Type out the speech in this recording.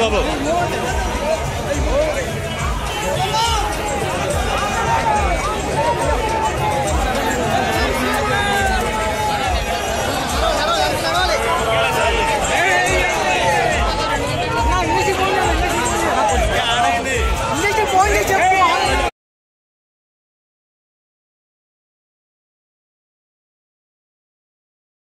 బాబు